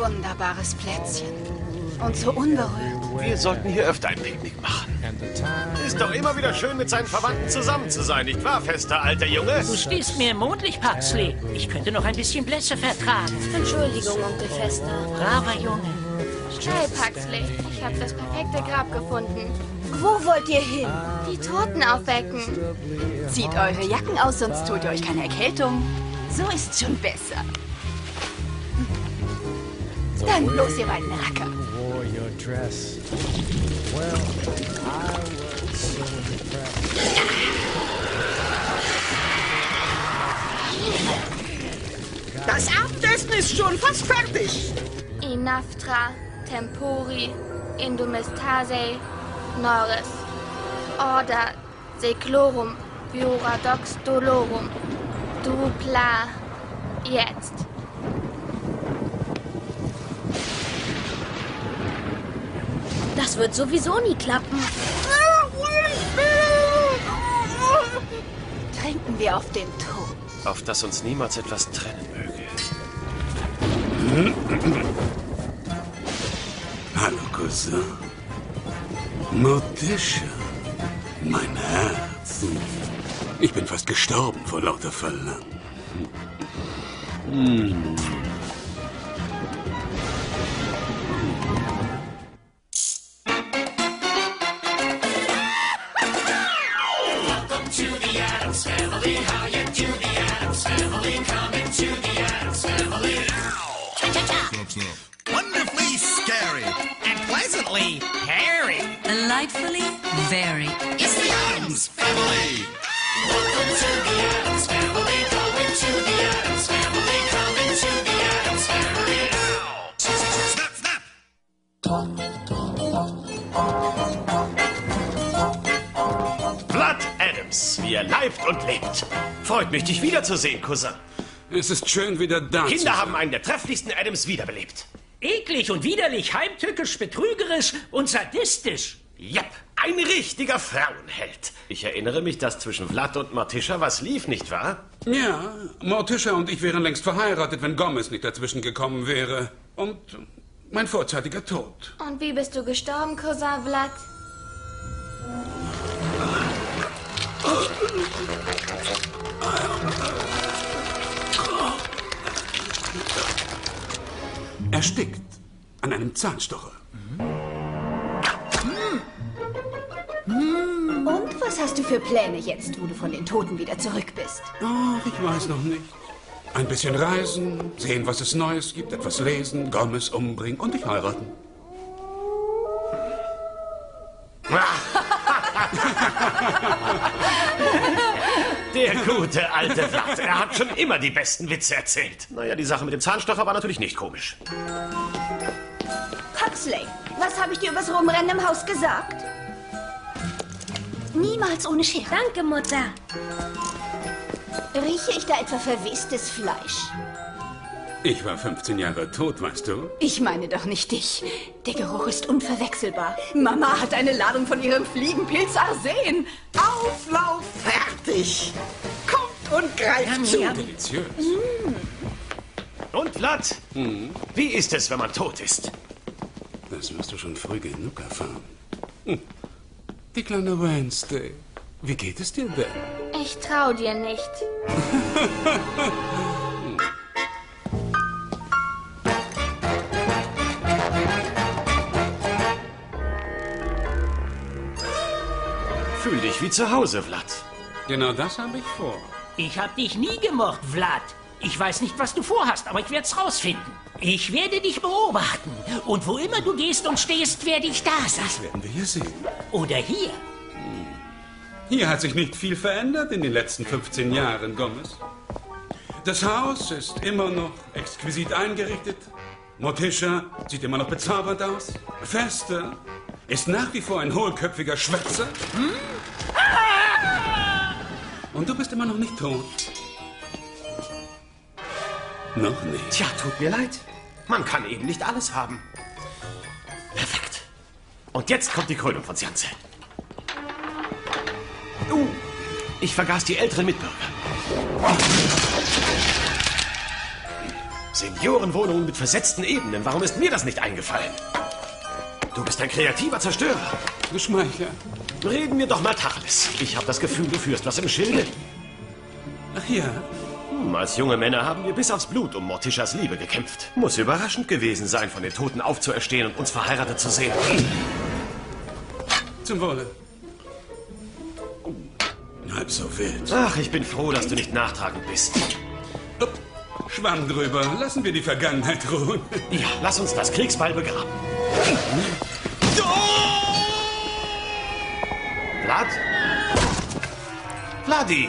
wunderbares Plätzchen. Und so unberührt. Wir sollten hier öfter ein Picknick machen. Ist doch immer wieder schön, mit seinen Verwandten zusammen zu sein, nicht wahr, fester alter Junge? Du stehst mir im Mondlicht, Pugsley. Ich könnte noch ein bisschen Blässe vertragen. Entschuldigung, Onkel Fester. Braver Junge. Hey, Paxley, ich habe das perfekte Grab gefunden. Wo wollt ihr hin? Die Toten aufwecken. Zieht eure Jacken aus, sonst tut ihr euch keine Erkältung. So ist schon besser. Dann bloß ihr beiden Racker. wore your dress. Well, I was so impressed. Das Abendessen ist schon fast fertig. Inaftra, Tempori, Indomestase, Norris. Order, Seclorum, Vioradox Dolorum. Dupla. Jetzt. Das wird sowieso nie klappen. Trinken wir auf den Tod. Auf dass uns niemals etwas trennen möge. Hallo, Cousin. Morticia. Mein Herz. Ich bin fast gestorben vor lauter Verlangen. to the Adams Family. The Family? Come into the Family. Cha cha cha. Wonderfully scary and pleasantly hairy. Delightfully very. It's the Family. Welcome to the Adams Family. Go into the Adams Family. Er leibt und lebt. Freut mich, dich wiederzusehen, Cousin. Es ist schön, wieder da zu Kinder sein. haben einen der trefflichsten Adams wiederbelebt. Eklig und widerlich, heimtückisch, betrügerisch und sadistisch. Jep, ein richtiger Frauenheld. Ich erinnere mich, dass zwischen Vlad und Martisha was lief, nicht wahr? Ja, Morticia und ich wären längst verheiratet, wenn Gomez nicht dazwischen gekommen wäre. Und mein vorzeitiger Tod. Und wie bist du gestorben, Cousin Vlad? Erstickt. An einem Zahnstocher. Und was hast du für Pläne jetzt, wo du von den Toten wieder zurück bist? Ach, ich weiß noch nicht. Ein bisschen reisen, sehen, was es Neues gibt, etwas lesen, Gomez umbringen und dich heiraten. Der gute alte Vlad. Er hat schon immer die besten Witze erzählt. Naja, die Sache mit dem Zahnstocher war natürlich nicht komisch. Huxley, was habe ich dir übers Rumrennen im Haus gesagt? Niemals ohne Schere. Danke, Mutter. Rieche ich da etwa verwestes Fleisch? Ich war 15 Jahre tot, weißt du? Ich meine doch nicht dich. Der Geruch ist unverwechselbar. Mama hat eine Ladung von ihrem Fliegenpilz Arsen. Auflauf fertig. Und greift zu. Deliziös. Und Vlad, wie ist es, wenn man tot ist? Das wirst du schon früh genug erfahren. Hm. Die kleine Wednesday. Wie geht es dir denn? Ich trau dir nicht. Fühl dich wie zu Hause, Vlad. Genau das habe ich vor. Ich hab dich nie gemocht, Vlad. Ich weiß nicht, was du vorhast, aber ich werd's rausfinden. Ich werde dich beobachten. Und wo immer du gehst und stehst, werde ich da sein. Das werden wir hier sehen. Oder hier. Hier hat sich nicht viel verändert in den letzten 15 Jahren, Gomez. Das Haus ist immer noch exquisit eingerichtet. Morticia sieht immer noch bezaubernd aus. Feste ist nach wie vor ein hohlköpfiger Schwätzer. Und du bist immer noch nicht tot. Noch nicht. Tja, tut mir leid. Man kann eben nicht alles haben. Perfekt. Und jetzt kommt die Krönung von Sianze. Uh, ich vergaß die älteren Mitbürger. Seniorenwohnungen mit versetzten Ebenen. Warum ist mir das nicht eingefallen? Du bist ein kreativer Zerstörer. Geschmeichler. Reden wir doch mal Tacheles. Ich habe das Gefühl, du führst was im Schilde. Ach ja, Hm, als junge Männer haben wir bis aufs Blut um Mortischas Liebe gekämpft. Muss überraschend gewesen sein, von den Toten aufzuerstehen und uns verheiratet zu sehen. zum Wohle. Halb so wild. Ach, ich bin froh, dass du nicht nachtragend bist. Upp, Schwamm drüber. Lassen wir die Vergangenheit ruhen. Ja, lass uns das Kriegsbeil begraben. Vlad? Vladi!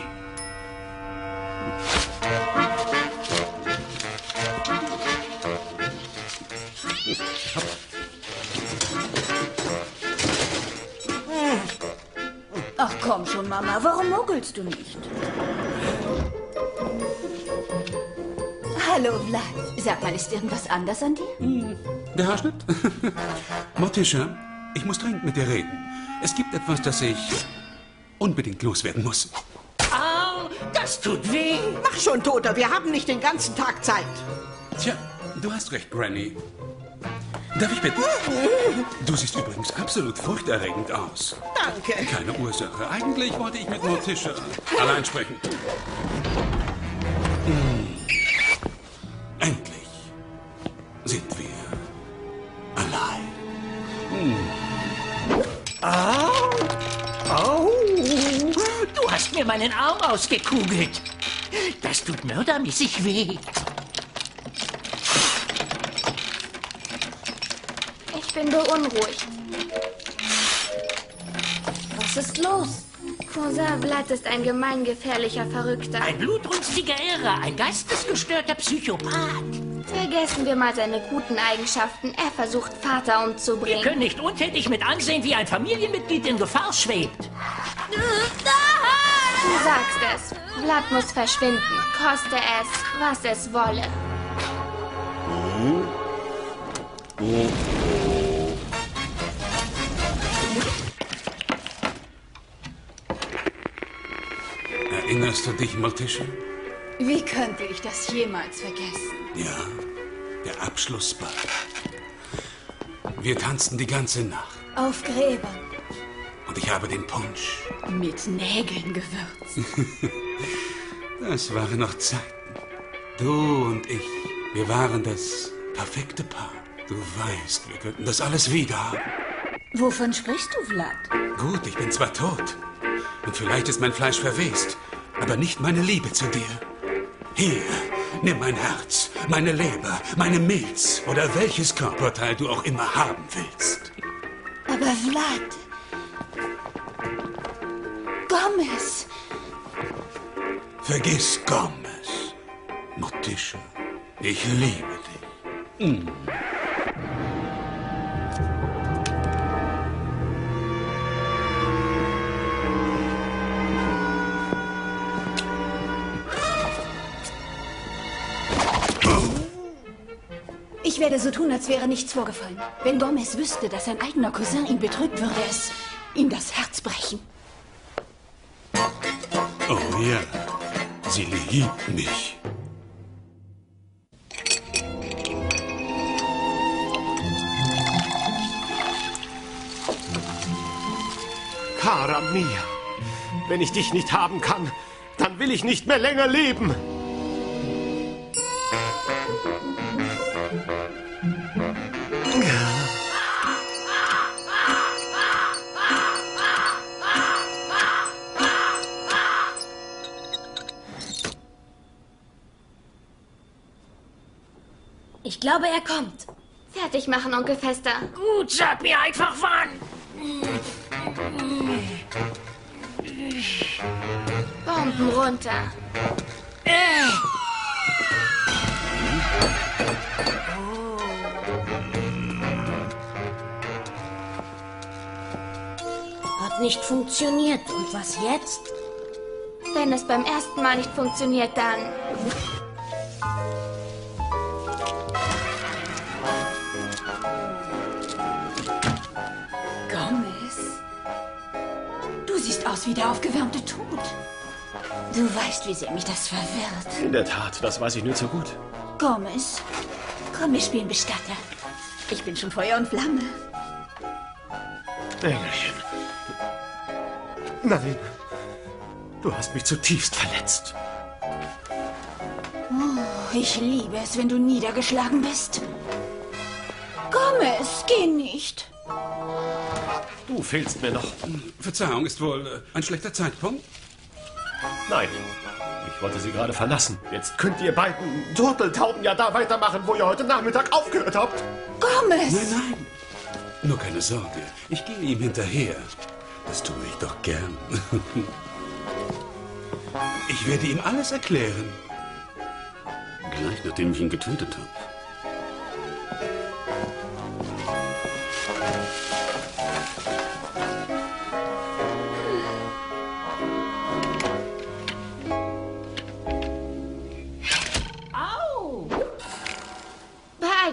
Ach komm schon, Mama, warum mogelst du nicht? Hallo, Vlad. Sag mal, ist irgendwas anders an dir? Der Haarschnitt? Morticia, ich muss dringend mit dir reden. Es gibt etwas, das ich unbedingt loswerden muss. Au, das tut weh. Mach schon, Toter, wir haben nicht den ganzen Tag Zeit. Tja, du hast recht, Granny. Darf ich bitten? Du siehst übrigens absolut furchterregend aus. Danke. Keine Ursache. Eigentlich wollte ich mit Morticia allein sprechen. Ausgekugelt. Das tut mördermäßig weh. Ich bin beunruhigt. Was ist los? Cousin Vlad ist ein gemeingefährlicher Verrückter. Ein blutrünstiger Irrer, ein geistesgestörter Psychopath. Vergessen wir mal seine guten Eigenschaften. Er versucht, Vater Wir umzubringen. können nicht untätig mit ansehen, wie ein Familienmitglied in Gefahr schwebt. Du sagst es. Vlad muss verschwinden, koste es, was es wolle. Erinnerst du dich, Morticia? Wie könnte ich das jemals vergessen? Ja, der Abschlussball. Wir tanzten die ganze Nacht Auf Gräbern, und ich habe den Punsch. Mit Nägeln gewürzt. Das waren noch Zeiten. Du und ich, wir waren das perfekte Paar. Du weißt, wir könnten das alles wieder haben. Wovon sprichst du, Vlad? Gut, ich bin zwar tot. Und vielleicht ist mein Fleisch verwest, aber nicht meine Liebe zu dir. Hier, nimm mein Herz, meine Leber, meine Milz oder welches Körperteil du auch immer haben willst. Aber Vlad. Gomez. Vergiss Gomez. Morticia, ich liebe dich. Ich werde so tun, als wäre nichts vorgefallen. Wenn Gomez wüsste, dass sein eigener Cousin ihn betrügt, würde es ihm das Herz brechen. Ja, sie liebt mich. Cara mia, wenn ich dich nicht haben kann, dann will ich nicht mehr länger leben. Ich glaube, er kommt. Fertig machen, Onkel Fester. Gut, sag mir einfach wann. Bomben runter. Hat nicht funktioniert. Und was jetzt? Wenn es beim ersten Mal nicht funktioniert, dann. Du siehst aus wie der aufgewärmte Tod. Du weißt, wie sehr mich das verwirrt. In der Tat, das weiß ich nur zu gut. Gomez, komm, wir spielen Bestatter. Ich bin schon Feuer und Flamme. Engelchen. Nein. Du hast mich zutiefst verletzt. Oh, ich liebe es, wenn du niedergeschlagen bist. Gomez, geh nicht. Du fehlst mir noch. Verzeihung, ist wohl äh, ein schlechter Zeitpunkt? Nein. Ich wollte sie gerade verlassen. Jetzt könnt ihr beiden Turteltauben ja da weitermachen, wo ihr heute Nachmittag aufgehört habt. Gomez! Nein, nein. Nur keine Sorge. Ich gehe ihm hinterher. Das tue ich doch gern. Ich werde ihm alles erklären. Gleich nachdem ich ihn getötet habe.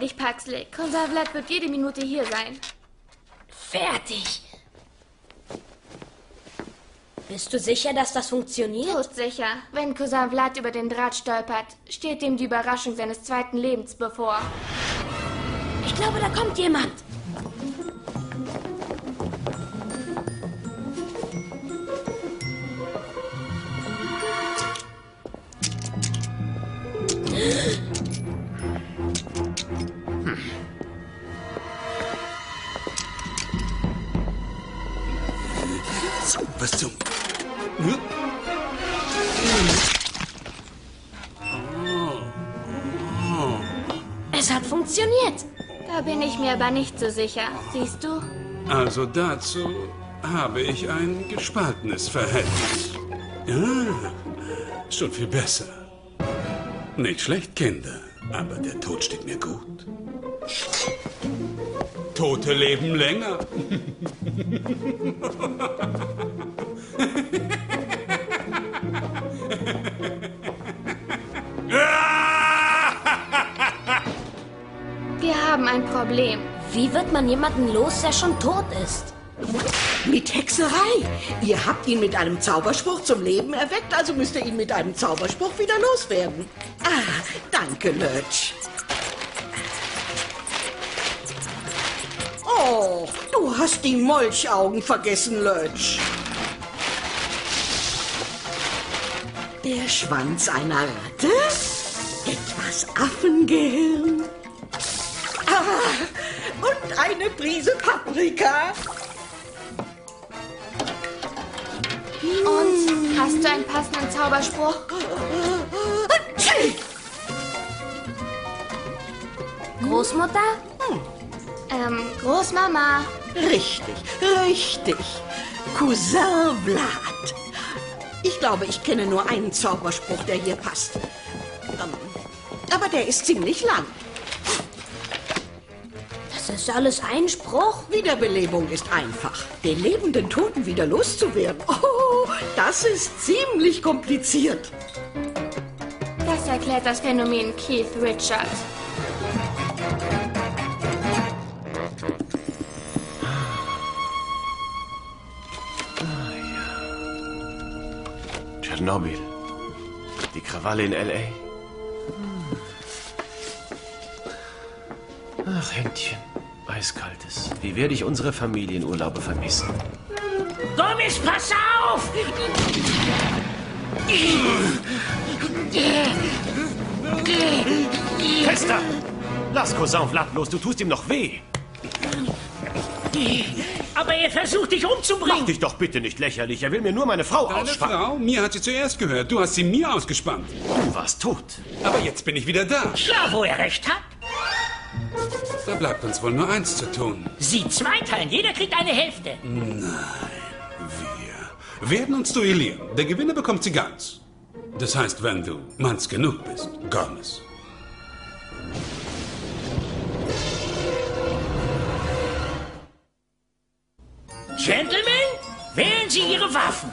Dich, Paxley. Kommissar Vlad wird jede Minute hier sein. Fertig. Bist du sicher, dass das funktioniert? Todsicher. Wenn Cousin Vlad über den Draht stolpert, steht ihm die Überraschung seines zweiten Lebens bevor. Ich glaube, da kommt jemand. Aber nicht so sicher. Siehst du? Also dazu habe ich ein gespaltenes Verhältnis. Ja, schon viel besser. Nicht schlecht, Kinder, aber der Tod steht mir gut. Tote leben länger. Wir haben ein Problem. Wie wird man jemanden los, der schon tot ist? Mit Hexerei. Ihr habt ihn mit einem Zauberspruch zum Leben erweckt, also müsst ihr ihn mit einem Zauberspruch wieder loswerden. Ah, danke, Lurch. Oh, du hast die Molchaugen vergessen, Lurch. Der Schwanz einer Ratte? Etwas Affengehirn? Eine Prise Paprika. Und hast du einen passenden Zauberspruch? Großmutter? Ähm, Großmama. Richtig, richtig. Cousin Vlad. Ich glaube, ich kenne nur einen Zauberspruch, der hier passt. Ähm, Aber der ist ziemlich lang. Das ist alles ein Spruch? Wiederbelebung ist einfach. Den lebenden Toten wieder loszuwerden. Oh, das ist ziemlich kompliziert. Das erklärt das Phänomen Keith Richard. Tschernobyl. Die Krawalle in L.A. Ach, Händchen. Eiskaltes. Wie werde ich unsere Familienurlaube vermissen? Gomez, pass auf! Fester! Lass Cousin Vlad los, du tust ihm noch weh. Aber er versucht dich Mach umzubringen. dich doch bitte nicht lächerlich. Er will mir nur meine Frau Deine ausspannen. Frau? Mir hat sie zuerst gehört. Du hast sie mir ausgespannt. Du warst tot. Aber jetzt bin ich wieder da. Klar, wo er recht hat. Da bleibt uns wohl nur eins zu tun. Sie zweiteilen, jeder kriegt eine Hälfte. Wir werden uns duellieren. Der Gewinner bekommt sie ganz. Das heißt, wenn du manns genug bist, Gomez. Gentlemen, wählen Sie Ihre Waffen.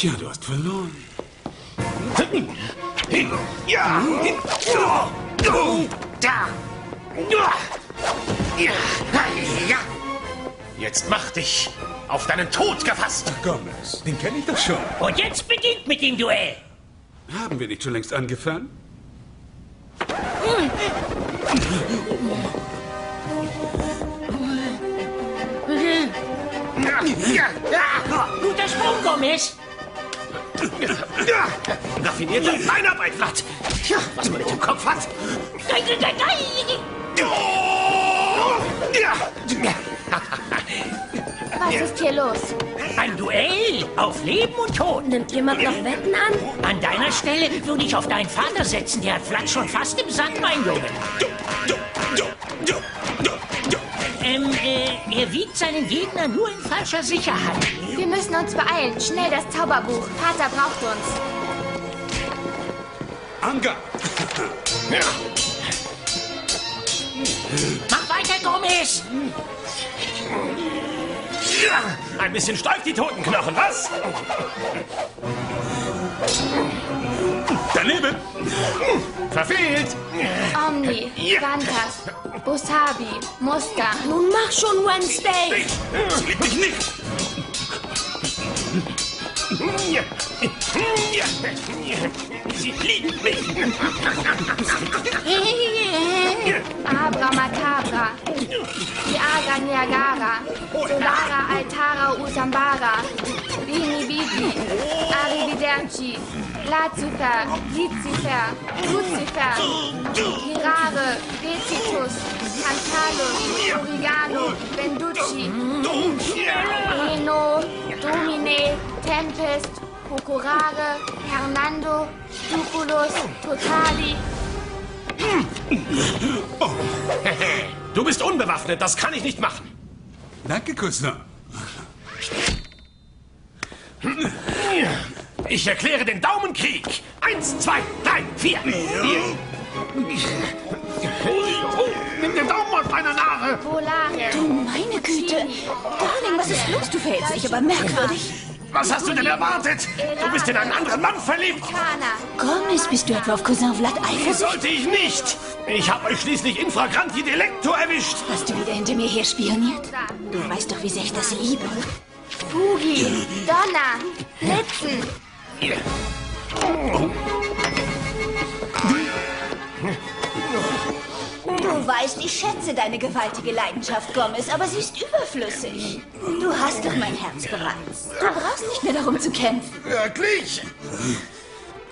Tja, du hast verloren. Ja. Da. Ja. Ja. Jetzt mach dich. Auf deinen Tod gefasst! Gomez, den kenne ich doch schon. Und jetzt beginnt mit dem Duell. Haben wir nicht schon längst angefangen? Guter Sprung, Gomez. Raffinierte Beinarbeit, Vlad! Tja, was man nicht im Kopf hat! Was ist hier los? Ein Duell auf Leben und Tod. Nimmt jemand noch Wetten an? An deiner Stelle würde ich auf deinen Vater setzen. Der hat Vlad schon fast im Sack, mein Junge. Ähm, äh, er wiegt seinen Gegner nur in falscher Sicherheit. Wir müssen uns beeilen. Schnell das Zauberbuch. Vater braucht uns. Anga! Mach weiter, Gomez. Ein bisschen steif die Totenknochen, was? Daneben! Verfehlt! Omni, Vantas, Busabi, Muska. Nun mach schon, Wednesday. Sie liebt mich nicht! Sie liebt mich! Abra Macabra, Diaga Niagara, Solara Altara Usambara, Arrivederci, Lucifer, Lucifer, Lucifer, Girare, Decitus, Cantalus, Origano, Venducci, Reno, Domine, Tempest, Procurare, Hernando, Duculus, Totali, Du bist unbewaffnet, das kann ich nicht machen. Danke, Cousin. Ich erkläre den Daumenkrieg. Eins, zwei, drei, vier. Nimm den Daumen aus meiner Nase. Du meine Güte. Darling, was ist los? Du verhältst dich aber merkwürdig. Was hast du denn erwartet? Du bist in einen anderen Mann verliebt. Gomez, bist du etwa auf Cousin Vlad Das eifersüchtig? sollte ich nicht. Ich habe euch schließlich infragranti delecto erwischt. Hast du wieder hinter mir her spioniert? Du weißt doch, wie sehr ich das liebe. Fugi, Donner, Blitzen, Du weißt, ich schätze deine gewaltige Leidenschaft, Gomez, aber sie ist überflüssig. Du hast doch mein Herz bereits. Du brauchst nicht mehr darum zu kämpfen. Wirklich?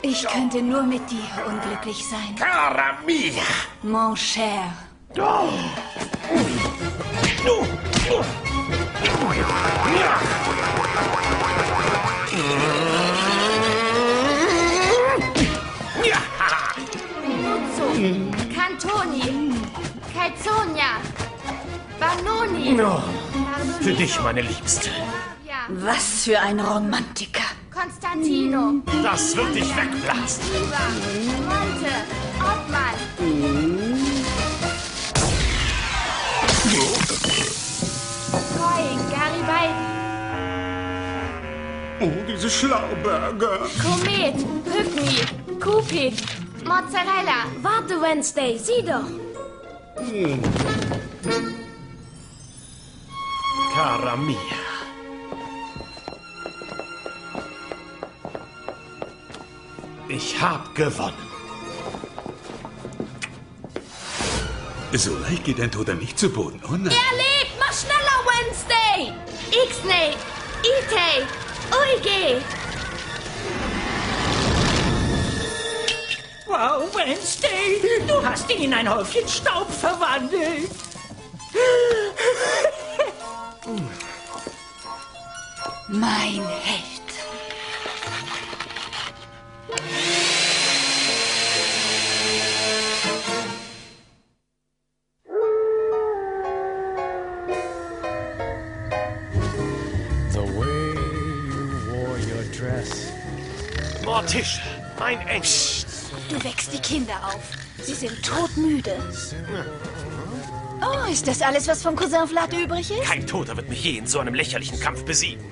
Ich könnte nur mit dir unglücklich sein. Cara mia. Mon cher. Ja. Calzonia, Vanoni, Oh, für dich, meine Liebste. Was für ein Romantiker. Constantino, Das wird dich wegblasen. Monte, Ottmann. Coin, Garibaldi, Oh, diese Schlauberger. Komet, Pygmy, Cupid, Mozzarella. Warte, Wednesday, sieh doch. Cara mia. Ich hab gewonnen. So leicht geht ein Toter nicht zu Boden, oh nein. Er lebt! Mach schneller, Wednesday! Ixnay, Itay, Uige. Wow, Wednesday, du hast ihn in ein Häufchen Staub verwandelt. Mein Held. The way you wore your dress. Mortisch, mein Engel. Du wächst die Kinder auf. Sie sind todmüde. Oh, ist das alles, was vom Cousin Vlad übrig ist? Kein Toter wird mich je in so einem lächerlichen Kampf besiegen.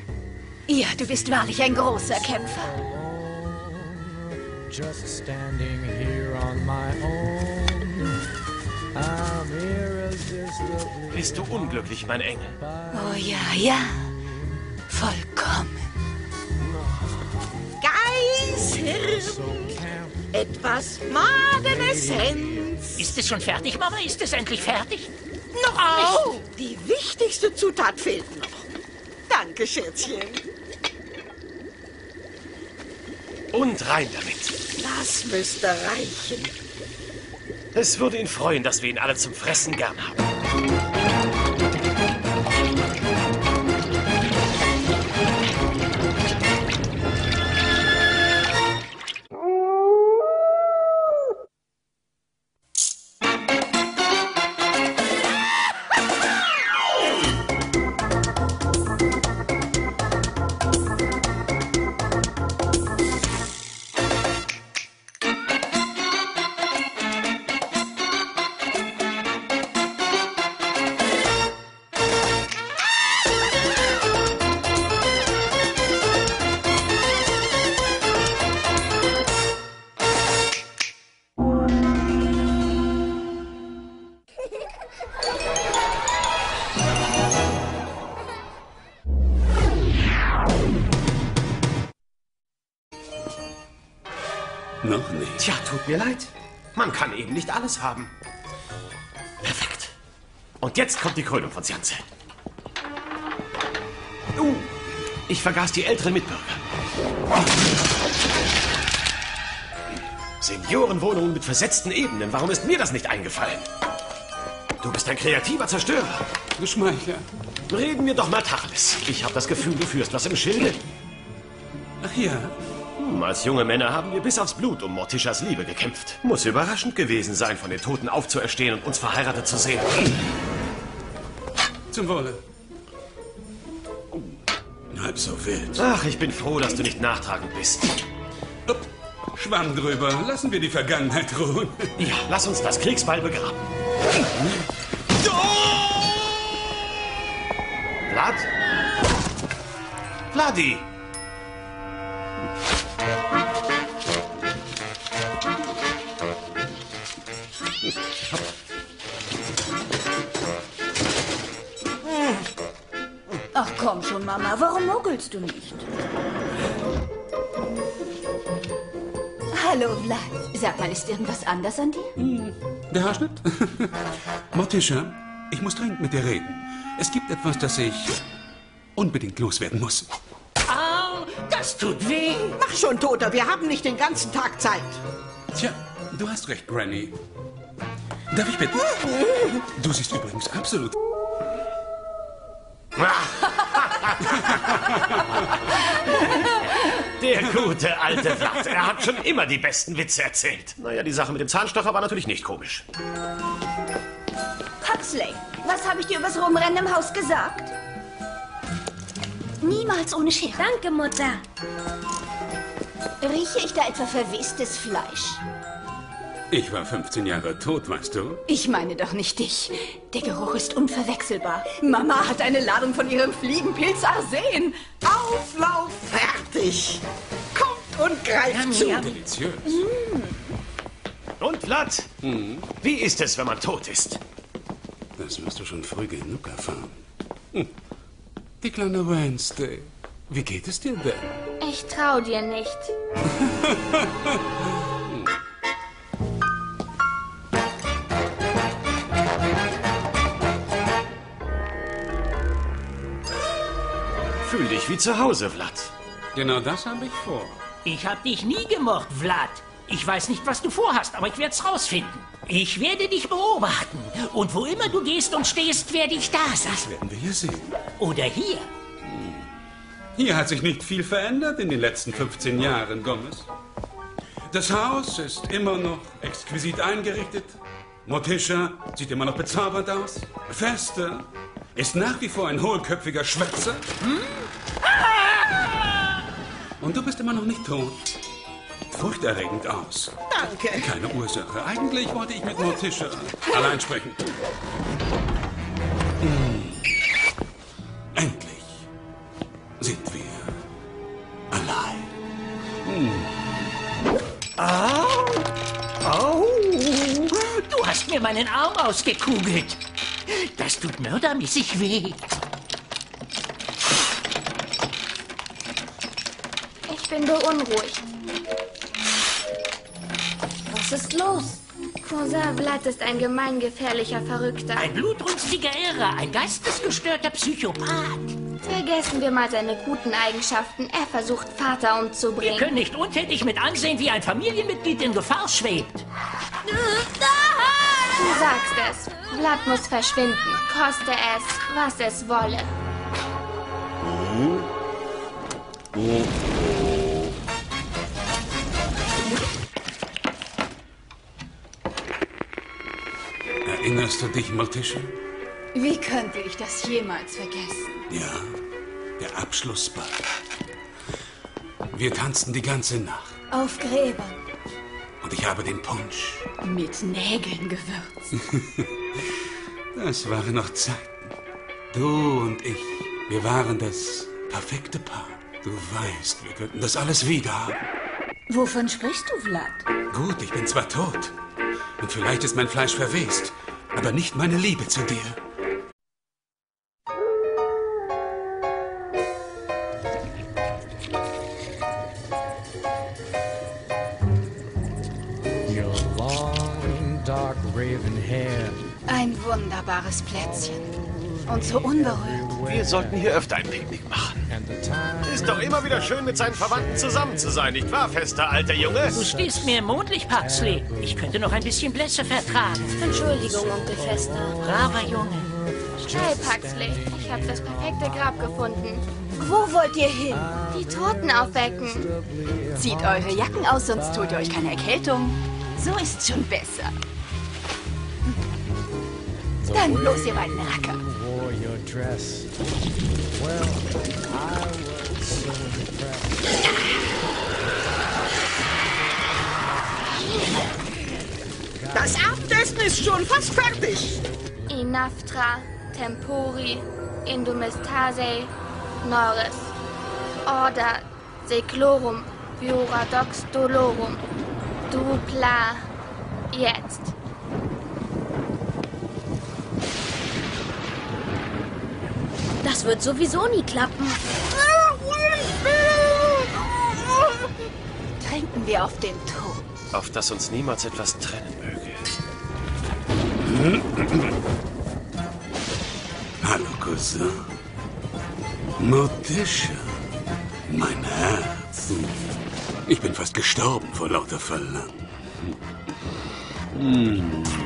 Ja, du bist wahrlich ein großer Kämpfer. Just standing here on my own. I'm irresistibly. Bist du unglücklich, mein Engel? Oh ja, ja. Vollkommen. Etwas Magenessenz. Ist es schon fertig, Mama? Ist es endlich fertig? Noch oh, die wichtigste Zutat fehlt noch. Danke, Schätzchen. Und rein damit. Das müsste reichen. Es würde ihn freuen, dass wir ihn alle zum Fressen gern haben. Tja, tut mir leid. Man kann eben nicht alles haben. Perfekt. Und jetzt kommt die Krönung von Sianze. Uh, ich vergaß die älteren Mitbürger. Seniorenwohnungen mit versetzten Ebenen. Warum ist mir das nicht eingefallen? Du bist ein kreativer Zerstörer. Geschmeichler. Reden wir doch mal Tacheles. Ich habe das Gefühl, du führst was im Schilde. Ach ja. Als junge Männer haben wir bis aufs Blut um Mortischas Liebe gekämpft. Muss überraschend gewesen sein, von den Toten aufzuerstehen und uns verheiratet zu sehen. Zum Wohle. Halb so wild. Ach, ich bin froh, dass du nicht nachtragend bist. Upp, Schwamm drüber. Lassen wir die Vergangenheit ruhen. Ja, lass uns das Kriegsbeil begraben. Vlad? Vladi! Komm schon, Mama, warum mogelst du nicht? Hallo, Vlad. Sag mal, ist irgendwas anders an dir? Der Haarschnitt? Morticia, ich muss dringend mit dir reden. Es gibt etwas, das ich unbedingt loswerden muss. Au, das tut weh. Mach schon, Toter, wir haben nicht den ganzen Tag Zeit. Tja, du hast recht, Granny. Darf ich bitten? Du siehst übrigens absolut. gute alte Vlad. Er hat schon immer die besten Witze erzählt. Naja, die Sache mit dem Zahnstocher war natürlich nicht komisch. Huxley, was habe ich dir übers Rumrennen im Haus gesagt? Niemals ohne Schere. Danke, Mutter. Rieche ich da etwa verwestes Fleisch? Ich war 15 Jahre tot, weißt du? Ich meine doch nicht dich. Der Geruch ist unverwechselbar. Mama hat eine Ladung von ihrem Fliegenpilz Arsen. Auflauf fertig. Und greift zu. Deliziös. Und Vlad? Wie ist es, wenn man tot ist? Das wirst du schon früh genug erfahren. Hm. Die kleine Wednesday. Wie geht es dir denn? Ich trau dir nicht. Fühl dich wie zu Hause, Vlad. Genau das habe ich vor. Ich hab dich nie gemocht, Vlad. Ich weiß nicht, was du vorhast, aber ich werd's rausfinden. Ich werde dich beobachten. Und wo immer du gehst und stehst, werde ich da sein. Das werden wir hier sehen. Oder hier. Hier hat sich nicht viel verändert in den letzten 15 Jahren, Gomez. Das Haus ist immer noch exquisit eingerichtet. Morticia sieht immer noch bezaubernd aus. Fester ist nach wie vor ein hohlköpfiger Schwätzer. Und du bist immer noch nicht tot. Furchterregend aus. Danke. Keine Ursache. Eigentlich wollte ich mit Morticia allein sprechen. Hm. Endlich sind wir allein. Au! Du hast mir meinen Arm ausgekugelt. Das tut mördermäßig weh. Bin beunruhigt. Was ist los? Cousin Vlad ist ein gemeingefährlicher Verrückter. Ein blutrünstiger Irrer, ein geistesgestörter Psychopath. Vergessen wir mal seine guten Eigenschaften. Er versucht, Vater Wir umzubringen. können nicht untätig mit ansehen, wie ein Familienmitglied in Gefahr schwebt. Du sagst es. Vlad muss verschwinden, koste es, was es wolle. Erinnerst du dich, Morticia? Wie könnte ich das jemals vergessen? Ja, der Abschlussball. Wir tanzten die ganze Nacht Auf Gräbern, und ich habe den Punsch. mit Nägeln gewürzt. Das waren noch Zeiten. Du und ich, wir waren das perfekte Paar. Du weißt, wir könnten das alles wieder haben. Wovon sprichst du, Vlad? Gut, ich bin zwar tot. Und vielleicht ist mein Fleisch verwest, aber nicht meine Liebe zu dir. Your long, dark raven hair. Ein wunderbares Plätzchen. Und so unberührt. Wir sollten hier öfter ein Picknick machen. Ist doch immer wieder schön, mit seinen Verwandten zusammen zu sein, nicht wahr, fester alter Junge? Du stehst mir im Mondlicht, Pugsley. Ich könnte noch ein bisschen Blässe vertragen. Entschuldigung, Onkel Fester. Braver Junge. Hey, Paxley, ich habe das perfekte Grab gefunden. Wo wollt ihr hin? Die Toten aufwecken. Zieht eure Jacken aus, sonst tut ihr euch keine Erkältung. So ist schon besser. Dann bloß, ihr beiden Racker. Das Abendessen ist schon fast fertig. Inaftra, Tempori, Indomestase, Norris. Order, Seclorum, Vioradox Dolorum. Dupla, jetzt. Das wird sowieso nie klappen. Trinken wir auf den Tod. Auf dass uns niemals etwas trennen möge. Hallo, Cousin. Morticia, mein Herz. Ich bin fast gestorben vor lauter Verlangen. Wonderfully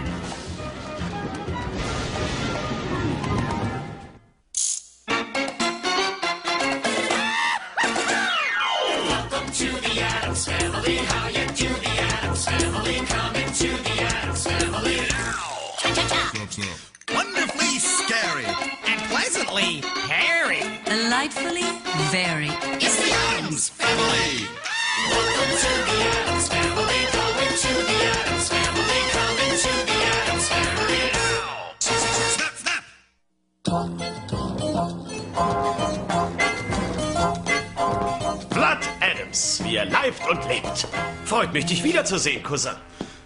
Adams, wie er leibt und lebt. Freut mich, dich wiederzusehen, Cousin.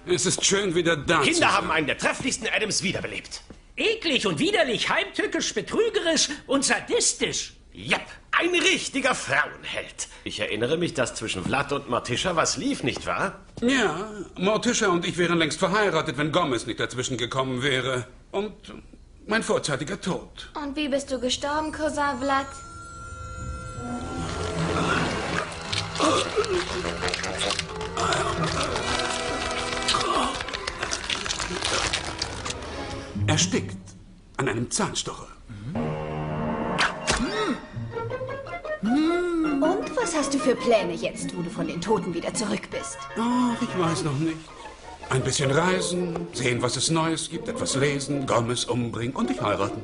Es ist schön, wieder da zu Kinder sein. haben einen der trefflichsten Adams wiederbelebt. Eklig und widerlich, heimtückisch, betrügerisch und sadistisch. Jep, ein richtiger Frauenheld. Ich erinnere mich, dass zwischen Vlad und Morticia was lief, nicht wahr? Ja, Morticia und ich wären längst verheiratet, wenn Gomez nicht dazwischen gekommen wäre. Und mein vorzeitiger Tod. Und wie bist du gestorben, Cousin Vlad? Erstickt an einem Zahnstocher. Und was hast du für Pläne jetzt, wo du von den Toten wieder zurück bist? Ach, ich weiß noch nicht. Ein bisschen reisen, sehen, was es Neues gibt, etwas lesen, Gomez umbringen und dich heiraten.